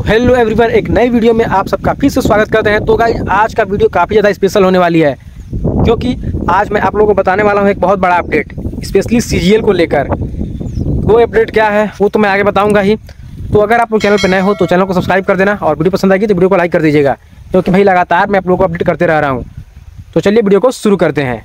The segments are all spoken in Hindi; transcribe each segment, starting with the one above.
तो हेलो एवरीवन, एक नई वीडियो में आप सबका फिर से स्वागत करते हैं। तो गाइज़ आज का वीडियो काफ़ी ज़्यादा स्पेशल होने वाली है, क्योंकि आज मैं आप लोगों को बताने वाला हूँ एक बहुत बड़ा अपडेट स्पेशली सीजीएल को लेकर। वो अपडेट क्या है, वो तो मैं आगे बताऊँगा ही। तो अगर आप लोग चैनल पर नए हो तो चैनल को सब्सक्राइब कर देना और वीडियो पसंद आएगी तो वीडियो को लाइक कर दीजिएगा, क्योंकि भाई लगातार मैं आप लोगों को अपडेट करते रह रहा हूँ। तो चलिए वीडियो को शुरू करते हैं।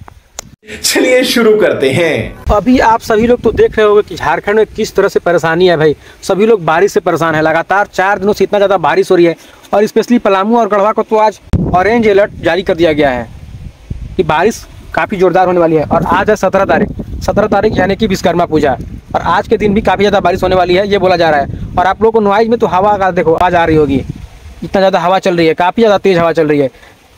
चलिए शुरू करते हैं। अभी आप सभी लोग तो देख रहे होंगे कि झारखंड में किस तरह से परेशानी है भाई। सभी लोग बारिश से परेशान है। लगातार चार दिनों से इतना ज़्यादा बारिश हो रही है और स्पेशली पलामू और गढ़वा को तो आज ऑरेंज अलर्ट जारी कर दिया गया है कि बारिश काफ़ी जोरदार होने वाली है और आज है सत्रह तारीख। सत्रह तारीख यानी कि विश्वकर्मा पूजा और आज के दिन भी काफ़ी ज़्यादा बारिश होने वाली है, ये बोला जा रहा है। और आप लोग को नॉइज़ में तो हवा देखो आज आ रही होगी। इतना ज़्यादा हवा चल रही है, काफ़ी ज़्यादा तेज़ हवा चल रही है।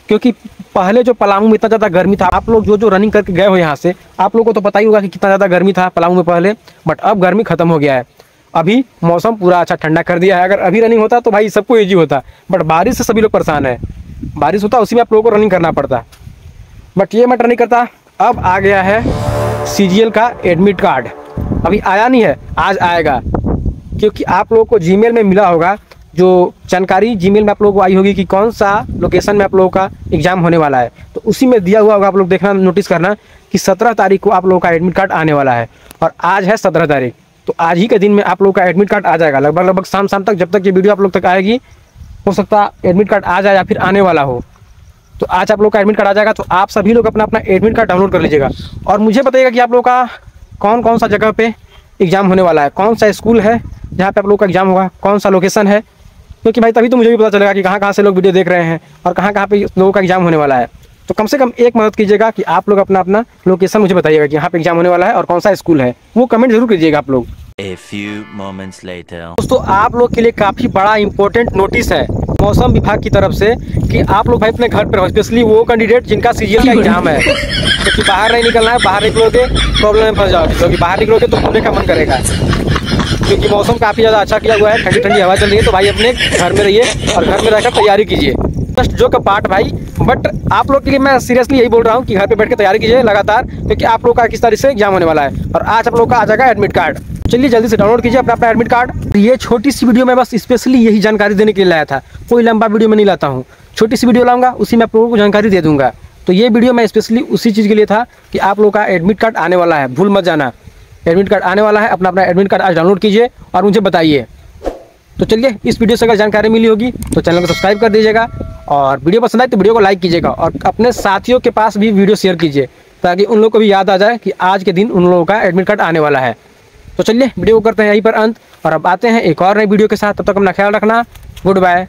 क्योंकि पहले जो पलामू में इतना ज़्यादा गर्मी था, आप लोग जो जो रनिंग करके गए हो यहाँ से, आप लोग को तो पता ही होगा कि कितना ज़्यादा गर्मी था पलामू में पहले बट अब गर्मी खत्म हो गया है। अभी मौसम पूरा अच्छा ठंडा कर दिया है। अगर अभी रनिंग होता तो भाई सबको ईजी होता बट बारिश से सभी लोग परेशान है। बारिश होता उसी में आप लोगों को रनिंग करना पड़ता। बट ये मैटर नहीं करता। अब आ गया है सीजीएल का एडमिट कार्ड अभी आया नहीं है, आज आएगा। क्योंकि आप लोगों को जीमेल में मिला होगा जो जानकारी जीमेल में आप लोगों को आई होगी कि कौन सा लोकेशन में आप लोगों का एग्ज़ाम होने वाला है। तो उसी में दिया हुआ होगा आप लोग देखना नोटिस करना कि सत्रह तारीख को आप लोगों का एडमिट कार्ड आने वाला है और आज है सत्रह तारीख। तो आज ही के दिन में आप लोगों का एडमिट कार्ड आ जाएगा। लगभग लगभग शाम शाम तक जब तक ये वीडियो आप लोग तक आएगी, हो सकता है एडमिट कार्ड आ जाए या फिर आने वाला हो। तो आज आप लोग का एडमिट कार्ड आ जाएगा तो आप सभी लोग अपना अपना एडमिट कार्ड डाउनलोड कर लीजिएगा। और मुझे बताइएगा कि आप लोग का कौन कौन सा जगह पे एग्ज़ाम होने वाला है। कौन सा स्कूल है जहाँ पे आप लोग का एग्ज़ाम होगा? कौन सा लोकेशन है? क्योंकि भाई तभी तो मुझे भी पता चलेगा कि कहाँ कहाँ से लोग वीडियो देख रहे हैं और कहाँ कहाँ पे लोगों का एग्ज़ाम होने वाला है। तो कम से कम एक मदद कीजिएगा कि आप लोग अपना अपना लोकेशन मुझे बताइएगा कि यहाँ पे एग्ज़ाम होने वाला है और कौन सा स्कूल है। वो कमेंट ज़रूर कीजिएगा आप लोग. दोस्तों आप लोग के लिए काफ़ी बड़ा इंपॉर्टेंट नोटिस है। मौसम विभाग की तरफ़ से कि आप लोग भाई अपने घर पर रहो स्पेशली वो कैंडिडेट जिनका सीजीएल का एग्ज़ाम है। क्योंकि बाहर नहीं निकलना है, बाहर निकलोगे प्रॉब्लम में फंस जाओगे। क्योंकि बाहर निकलोगे तो घूमने का मन करेगा। क्योंकि मौसम काफ़ी ज़्यादा अच्छा किया हुआ है, ठंडी ठंडी हवा चल रही है तो भाई अपने घर में रहिए और घर में रहकर तैयारी कीजिए। जस्ट जो का पार्ट भाई बट आप लोग के लिए मैं सीरियसली यही बोल रहा हूँ कि घर पे बैठ के तैयारी कीजिए लगातार, क्योंकि आप लोग का किस तारीख से एग्ज़ाम होने वाला है। और आज आप लोग का आ जाएगा एडमिट कार्ड चलिए जल्दी से डाउनलोड कीजिए अपना अपना एडमिट कार्ड ये छोटी सी वीडियो में बस स्पेशली यही जानकारी देने के लिए लाया था। कोई लंबा वीडियो में नहीं लाता हूँ। छोटी सी वीडियो लाऊँगा, उसी में आप लोगों को जानकारी दे दूँगा। तो ये वीडियो मैं स्पेशली उसी चीज़ के लिए था कि आप लोग का एडमिट कार्ड आने वाला है। भूल मत जाना। एडमिट कार्ड आने वाला है, अपना अपना एडमिट कार्ड आज डाउनलोड कीजिए और मुझे बताइए। तो चलिए, इस वीडियो से अगर जानकारी मिली होगी तो चैनल को सब्सक्राइब कर दीजिएगा और वीडियो पसंद आए तो वीडियो को लाइक कीजिएगा और अपने साथियों के पास भी वीडियो शेयर कीजिए, ताकि उन लोगों को भी याद आ जाए कि आज के दिन उन लोगों का एडमिट कार्ड आने वाला है। तो चलिए, वीडियो करते हैं यहीं पर अंत, और अब आते हैं एक और नई वीडियो के साथ। तब तक अपना ख्याल रखना। Good bye